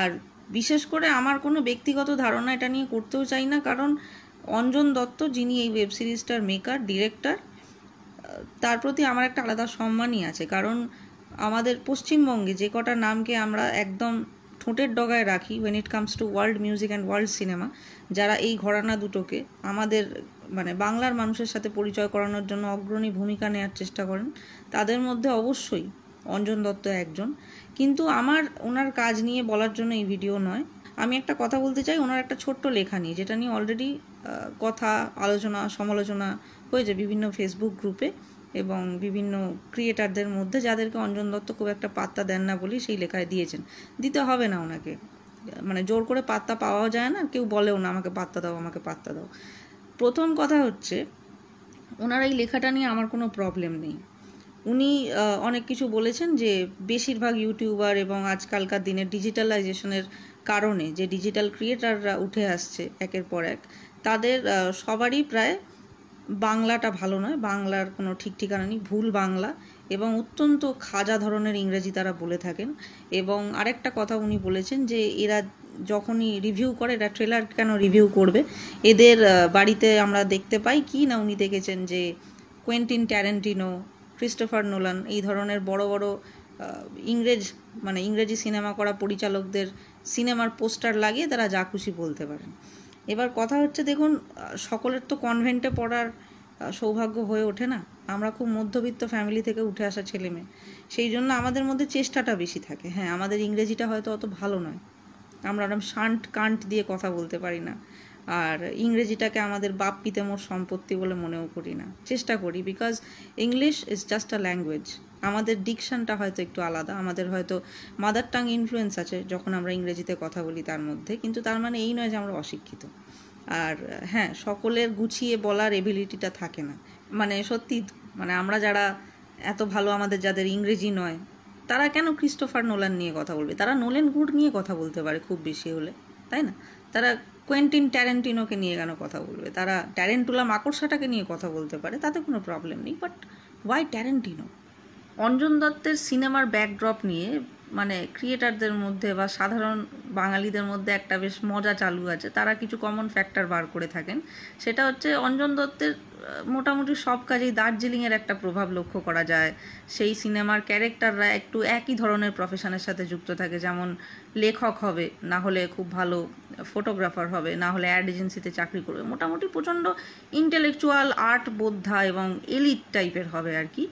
আর বিশেষ করে আমার কোনো ব্যক্তিগত ধারণা এটা নিয়ে করতেও চাই না, কারণ অঞ্জন দত্ত যিনি এই ওয়েব সিরিজটার মেকার ডিরেক্টর তার প্রতি আমার একটা আলাদা সম্মানই আছে। কারণ আমাদের পশ্চিমবঙ্গে যে কটা নামকে আমরা একদম ঠোঁটের ডগায় রাখি when it comes to world music and world cinema যারা এই ঘরানা দুটোকে আমাদের মানে বাংলার মানুষের সাথে পরিচয় করানোর জন্য অগ্রণী ভূমিকা নেওয়ার চেষ্টা করেন, তাদের মধ্যে অবশ্যই অঞ্জন দত্ত একজন। কিন্তু আমার ওনার কাজ নিয়ে বলার জন্য এই ভিডিও নয়। আমি একটা কথা বলতে চাই, ওনার একটা ছোট্ট লেখা নিয়ে, যেটা নিয়ে অলরেডি কথা, আলোচনা, সমালোচনা হয়েছে বিভিন্ন ফেসবুক গ্রুপে এবং বিভিন্ন ক্রিয়েটারদের মধ্যে যাদেরকে অঞ্জন দত্ত খুব একটা পাত্তা দেন না বলেই সেই লেখায় দিয়েছেন। দিতে হবে না ওনাকে। মানে জোর করে পাত্তা পাওয়াও যায় না, কেউ বলেও না, আমাকে পাত্তা দাও, আমাকে পাত্তা দাও। প্রথম কথা হচ্ছে, ওনার এই লেখাটা নিয়ে আমার কোনো প্রবলেম নেই। উনি অনেক কিছু বলেছেন যে বেশিরভাগ ইউটিউবার এবং আজকালকার দিনে ডিজিটালাইজেশনের কারণে যে ডিজিটাল ক্রিয়েটাররা উঠে আসছে একের পর এক, তাদের সবারই প্রায় বাংলাটা ভালো নয়, বাংলার কোনো ঠিক ঠিকানা নেই, ভুল বাংলা এবং অত্যন্ত খাজা ধরনের ইংরেজি তারা বলে থাকেন এবং আরেকটা কথা উনি বলেছেন যে এরা যখনই রিভিউ করে, এরা ট্রেলার কেন রিভিউ করবে? এদের বাড়িতে আমরা দেখতে পাই কি না উনি দেখেছেন যে কোয়েন্টিন ট্যারেন্টিনো ক্রিস্টোফার নোলান এই ধরনের বড় বড় ইংরেজ মানে ইংরেজি সিনেমা করা পরিচালকদের সিনেমার পোস্টার লাগিয়ে তারা যা খুশি বলতে পারেন। এবার কথা হচ্ছে, দেখুন, সকলের তো কনভেন্টে পড়ার সৌভাগ্য হয়ে ওঠে না। আমরা খুব মধ্যবিত্ত ফ্যামিলি থেকে উঠে আসা ছেলে মেয়ে। সেই জন্য আমাদের মধ্যে চেষ্টাটা বেশি থাকে। হ্যাঁ আমাদের ইংরেজিটা হয়তো অত ভালো নয়। আমরা ওরকম শান্ট কান্ট দিয়ে কথা বলতে পারি না। আর ইংরেজিটাকে আমাদের বাপ পিতামোর সম্পত্তি বলে মনেও করি না। চেষ্টা করি because English is just a language আমাদের ডিকশনটা হয়তো একটু আলাদা, আমাদের হয়তো মাদার টাং ইনফ্লুয়েন্স আছে যখন আমরা ইংরেজিতে কথা বলি তার মধ্যে, কিন্তু তার মানে এই নয় যে আমরা অশিক্ষিত। আর হ্যাঁ সকলের গুছিয়ে বলার এবিলিটিটা থাকে না। মানে সত্যি মানে আমরা যারা এত ভালো আমাদের যাদের ইংরেজি নয়, তারা কেন ক্রিস্টোফার নোলান নিয়ে কথা বলবে? তারা নোলেন গুড নিয়ে কথা বলতে পারে খুব বেশি হলে, তাই না? তারা কোয়েন্টিন ট্যারেন্টিনোকে নিয়ে কেন কথা বলবে? তারা ট্যারেন্টুলা মাকড়সাটাকে নিয়ে কথা বলতে পারে, তাতে কোনো প্রবলেম নেই বাট ওয়াই ট্যারেন্টিনো অঞ্জন দত্তের সিনেমার ব্যাকড্রপ নিয়ে মানে ক্রিয়েটারদের মধ্যে বা সাধারণ বাঙালিদের মধ্যে একটা বেশ মজা চালু আছে। তারা কিছু কমন ফ্যাক্টর বার করে থাকেন। সেটা হচ্ছে অঞ্জন দত্তের মোটামুটি সব কাজেই দার্জিলিংয়ের একটা প্রভাব লক্ষ্য করা যায়। সেই সিনেমার ক্যারেক্টাররা একটু একই ধরনের প্রফেশনের সাথে যুক্ত থাকে। যেমন লেখক হবে, না হলে খুব ভালো ফটোগ্রাফার হবে, না হলে অ্যাড এজেন্সিতে চাকরি করবে। মোটামুটি প্রচণ্ড ইন্টেলেকচুয়াল আর্ট বোদ্ধা এবং এলিট টাইপের হবে আর কি।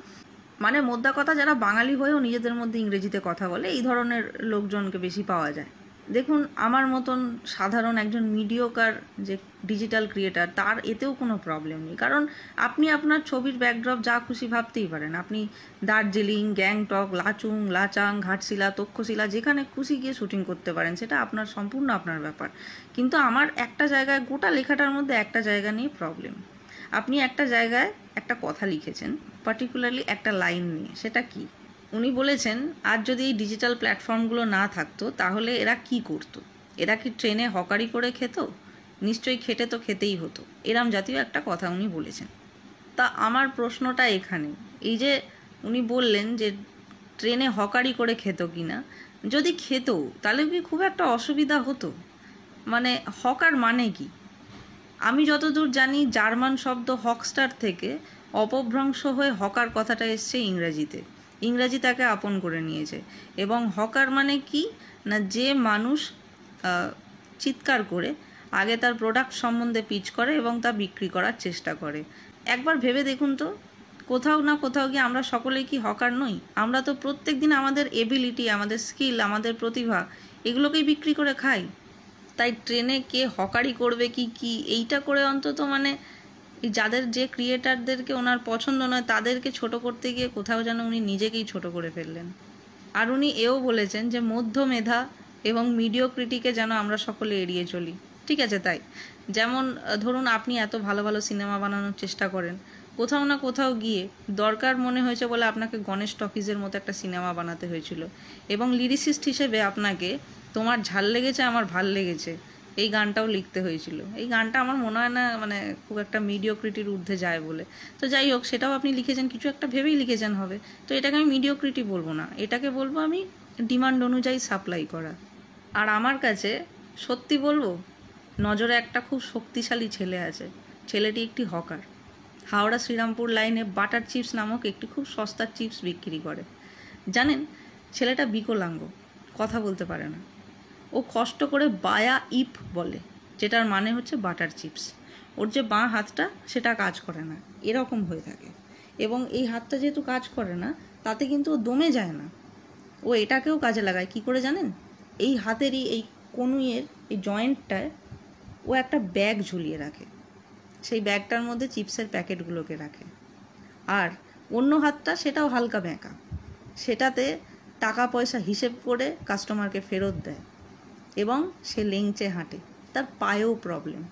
মানে মোদ্দা কথা, যারা বাঙালি হয়েও নিজেদের মধ্যে ইংরেজিতে কথা বলে, এই ধরনের লোকজনকে বেশি পাওয়া যায়। দেখুন, আমার মতন সাধারণ একজন মিডিওকার যে ডিজিটাল ক্রিয়েটার তার এতেও কোনো প্রবলেম নেই। কারণ আপনি আপনার ছবির ব্যাকড্রপ যা খুশি ভাবতেই পারেন। আপনি দার্জিলিং, গ্যাংটক, লাচুং, লাচাং, ঘাটশিলা, তক্ষশিলা, যেখানে খুশি গিয়ে শুটিং করতে পারেন, সেটা আপনার সম্পূর্ণ আপনার ব্যাপার। কিন্তু আমার একটা জায়গায়, গোটা লেখাটার মধ্যে একটা জায়গা নিয়ে প্রবলেম আপনি একটা জায়গায় একটা কথা লিখেছেন পার্টিকুলারলি একটা লাইন নিয়ে। সেটা কি? উনি বলেছেন আর যদি এই ডিজিটাল প্ল্যাটফর্মগুলো না থাকতো, তাহলে এরা কি করতো? এরা কি ট্রেনে হকারি করে খেত? নিশ্চয়ই খেটে তো খেতেই হতো। এরম জাতীয় একটা কথা উনি বলেছেন। তা আমার প্রশ্নটা এখানে, এই যে উনি বললেন যে ট্রেনে হকারি করে খেত কি না যদি খেত, তাহলে কি খুব একটা অসুবিধা হতো? মানে হকার মানে কি? আমি যতদূর জানি জার্মান শব্দ হকস্টার থেকে অপভ্রংশ হয়ে হকার কথাটা এসছে ইংরাজিতে। ইংরাজি তাকে আপন করে নিয়েছে। এবং হকার মানে কি? না, যে মানুষ চিৎকার করে, আগে তার প্রোডাক্ট সম্বন্ধে পিচ করে এবং তা বিক্রি করার চেষ্টা করে। একবার ভেবে দেখুন তো, কোথাও না কোথাও গিয়ে আমরা সকলেই কি হকার নই? আমরা তো প্রত্যেক দিন আমাদের এবিলিটি আমাদের স্কিল আমাদের প্রতিভা, এগুলোকেই বিক্রি করে খাই। তাই ট্রেনে কে হকারি করবে কি কি? এইটা করে অন্তত মানে যাদের যে ক্রিয়েটারদেরকে ওনার পছন্দ নয়, তাদেরকে ছোট করতে গিয়ে কোথাও যেন উনি নিজেকেই ছোট করে ফেললেন। আর উনি এও বলেছেন যে মধ্য মেধা এবং মিডিওক্রিটিকে যেন আমরা সকলে এড়িয়ে চলি। ঠিক আছে তাই? যেমন, ধরুন আপনি এত ভালো ভালো সিনেমা বানানোর চেষ্টা করেন কোথাও না কোথাও গিয়ে দরকার মনে হয়েছে বলে আপনাকে গণেশ টকিজের মতো একটা সিনেমা বানাতে হয়েছিল। এবং লিরিসিস্ট হিসেবে আপনাকে তোমার ঝাল লেগেছে, আমার ভালো লেগেছে, এই গানটাও লিখতে হয়েছিল। এই গানটা আমার মনে হয় না মানে খুব একটা মিডিওক্রিটির ঊর্ধ্বে যায় বলে। তো যাই হোক, সেটাও আপনি লিখেছেন, কিছু একটা ভেবেই লিখেছেন হবে। তো এটাকে আমি মিডিওক্রিটি বলব না। এটাকে বলব আমি ডিমান্ড অনুযায়ী সাপ্লাই করা। আর আমার কাছে সত্যি বলব, নজরে একটা খুব শক্তিশালী ছেলে আছে। ছেলেটি একটি হকার হাওড়া শ্রীরামপুর লাইনে বাটার চিপস নামক একটি খুব সস্তার চিপস বিক্রি করে। জানেন, ছেলেটা বিকলাঙ্গ, কথা বলতে পারে না। ও কষ্ট করে বায়া ইপ বলে, যেটার মানে হচ্ছে বাটার চিপস। ওর যে বাঁ হাতটা, সেটা কাজ করে না, এরকম হয়ে থাকে। এবং এই হাতটা যেহেতু কাজ করে না, তাতে কিন্তু ও দমে যায় না। ও এটাকেও কাজে লাগায়, কি করে জানেন? এই হাতেরই এই কনুইয়ের, এই জয়েন্টটায় ও একটা ব্যাগ ঝুলিয়ে রাখে। সেই ব্যাগটার মধ্যে চিপসের প্যাকেটগুলোকে রাখে। আর অন্য হাতটা সেটাও হালকা ব্যাঁকা। সেটাতে টাকা পয়সা হিসেব করে কাস্টমারকে ফেরত দেয় এবং সে লেংচে হাঁটে। তার পায়েও প্রবলেম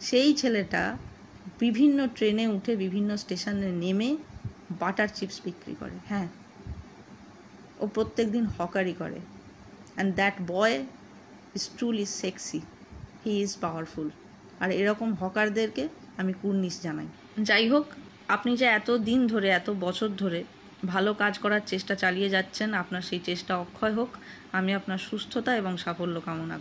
সেই ছেলেটা বিভিন্ন ট্রেনে উঠে বিভিন্ন স্টেশনে নেমে বাটার চিপস বিক্রি করে। হ্যাঁ ও প্রত্যেক দিন হকারি করে। And that boy is truly sexy he is powerful আর এরকম হকারদেরকে আমি কুর্নিশ জানাই। যাই হোক আপনি যে এত দিন ধরে, এত বছর ধরে ভালো কাজ করার চেষ্টা চালিয়ে যাচ্ছেন, আপনার সেই চেষ্টা অক্ষয় হোক। আমি আপনার সুস্থতা এবং সাফল্য কামনা